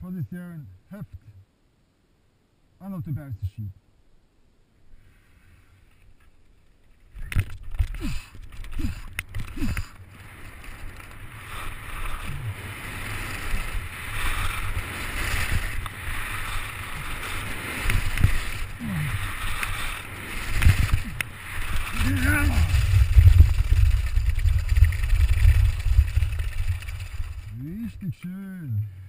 Position Hüft. An op de buiten. Richtig schön.